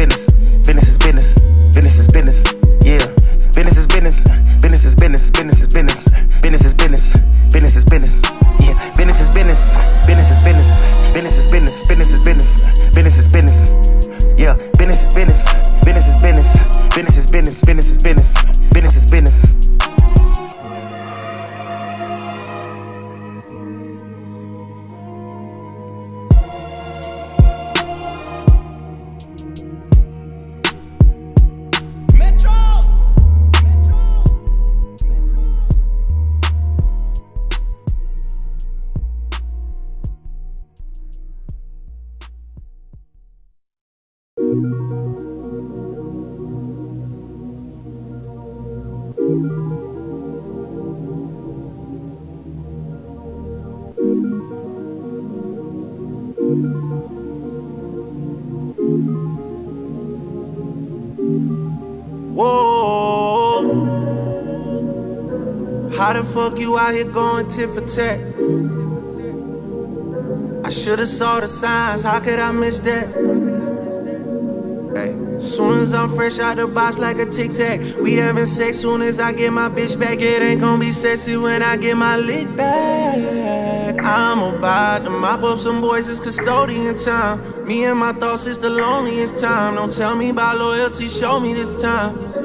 Speaker 1: you out here going tit for tat? I should've saw the signs, how could I miss that? Hey, soon as I'm fresh out the box like a tic tac, we having sex. Soon as I get my bitch back, it ain't gonna be sexy when I get my lick back. I'm about to mop up some boys, it's custodian time. Me and my thoughts is the loneliest time. Don't tell me about loyalty, show me this time.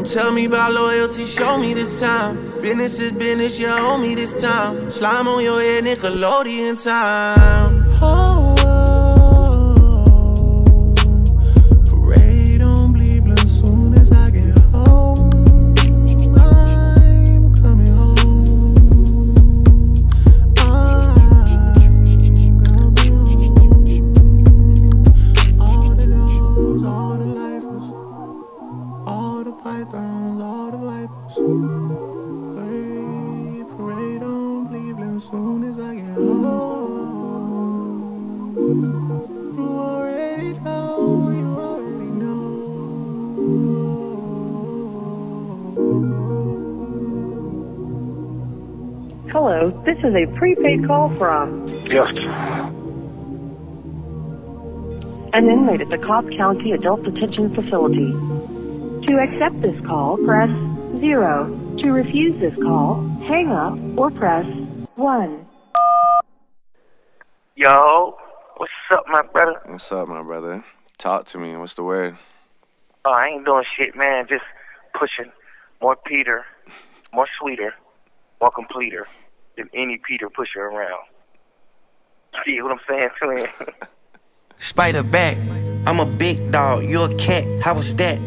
Speaker 1: Don't tell me about loyalty, show me this time. Business is business, you owe me this time. Slime on your head, Nickelodeon time. Oh,
Speaker 2: is a prepaid call from
Speaker 3: Yes.
Speaker 2: an inmate at the Cobb County Adult Detention Facility. To accept this call, press 0. To refuse this call, hang up or press 1.
Speaker 3: Yo, what's up, my brother?
Speaker 4: What's up, my brother? Talk to me. What's the word?
Speaker 3: Oh, I ain't doing shit, man. Just pushing more Peter, more sweeter, more completer than any Peter pusher around. See what I'm saying him?
Speaker 5: Spider back, I'm a big dog, you a cat, how was that?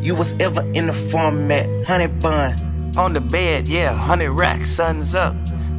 Speaker 5: You was ever in the format, honey bun. On the bed, yeah, hundred racks, sun's up.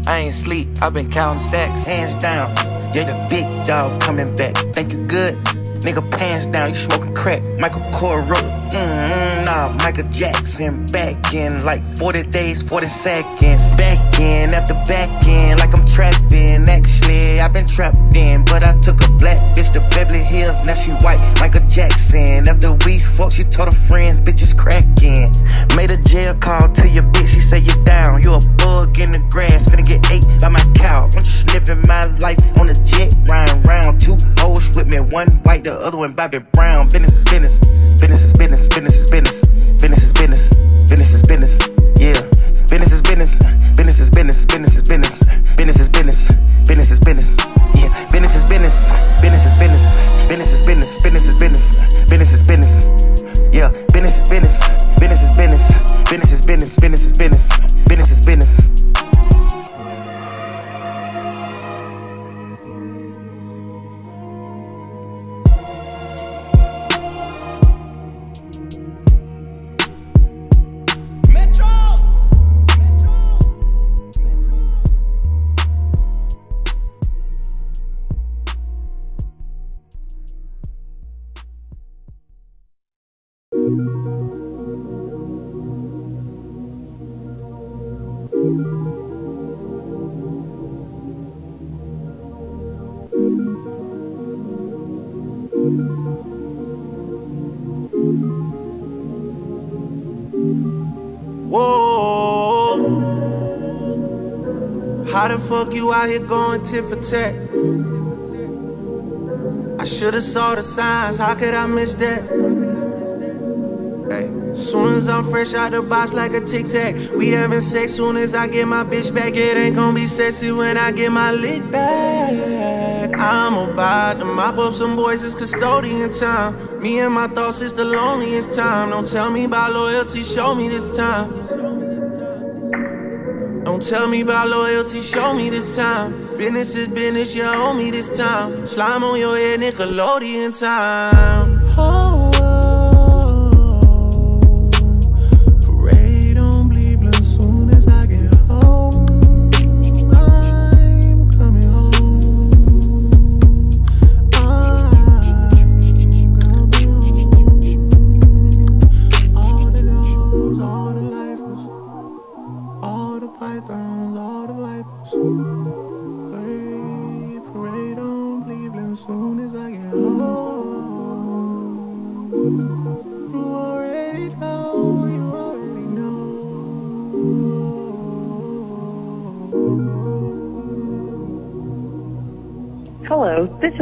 Speaker 5: I ain't sleep, i been counting stacks, hands down. Yeah, the big dog coming back. Thank you good? Nigga, pants down, you smoking crack. Michael Corleone, mm-hmm, nah, Michael Jackson. Back in like 40 days, 40 seconds. Back in, at the back end, like I'm trapping. Actually, I've been trapped in, but I took a black bitch to Beverly Hills, now she white. Michael Jackson. After we fucked, she told her friends, bitches cracking. Made a jail call to your bitch, she say you down. You a bug in the grass, finna get ate by my cow. I'm just living my life on a jet, riding round. Two hoes with me, one white, the other one Bobby Brown. Business is business, business is business, business is business, business is business, business is business, yeah. Business is business, business is business, business is business, business is business, business is business, yeah. Business is business, business is business, business is business, business is business, business is business, yeah. Business is business, business is business,
Speaker 1: tit for tat? I should've saw the signs, how could I miss that? Hey, soon as I'm fresh out the box like a tic tac, we having sex. Soon as I get my bitch back, it ain't gonna be sexy when I get my lick back. I'm about to mop up some boys, it's custodian time. Me and my thoughts is the loneliest time. Don't tell me about loyalty, show me this time. Don't tell me about loyalty, show me this time. Business is business, you owe me this time. Slime on your head, Nickelodeon time. Oh,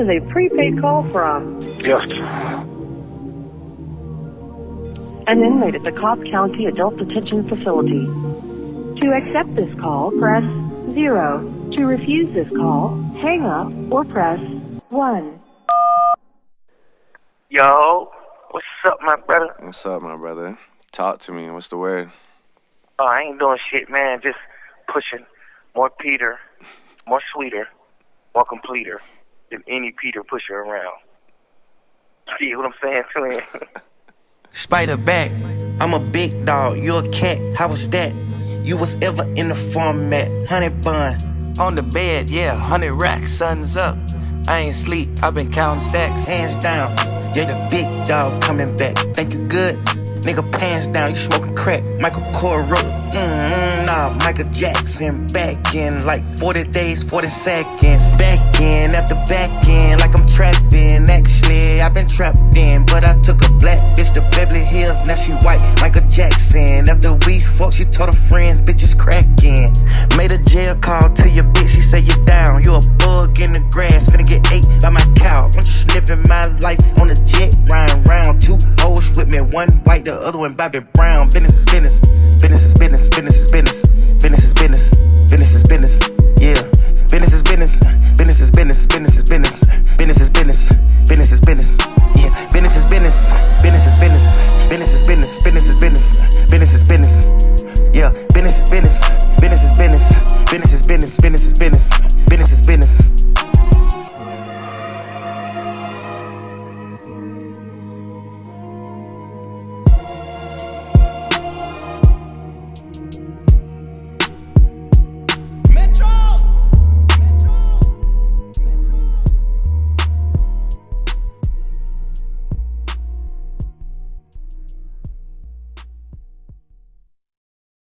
Speaker 2: is a prepaid call from
Speaker 3: Yes.
Speaker 2: an inmate at the Cobb County Adult Detention Facility. To accept this call, press 0. To refuse this call, hang up or press 1.
Speaker 3: Yo, what's up, my brother?
Speaker 4: What's up, my brother? Talk to me. What's the word?
Speaker 3: Oh, I ain't doing shit, man. Just pushing more Peter, more sweeter, more completer than any Peter pusher around. See what I'm saying him?
Speaker 5: Spider back, I'm a big dog, you a cat, how was that? You was ever in the format, honey bun. On the bed, yeah, hundred racks, sun's up. I ain't sleep, i been counting stacks, hands down. Yeah, the big dog coming back. Think you good? Nigga, pants down, you smoking crack. Michael Corleone, mm-hmm, nah, Michael Jackson. Back in like 40 days, 40 seconds. Back in at the back end, like I'm trapping. Actually, I've been trapped in, but I took a black bitch to Beverly Hills, now she white. Michael Jackson. After we fucked, she told her friends, bitches cracking. Made a jail call to your bitch, she say you down. You a bug in the grass, finna get ate by my cow. I'm just living my life on a jet, round round. Two hoes with me, one white, the other one Bobby Brown. Business is business, business is business, business, business is business, business is business, business is business, yeah. Business is business, business is business, business is business, business is business, business is business, yeah. Business is business, business is business, business is business, business is business, business is business, yeah. Business is business, business is business, business is business, business is business, business is business.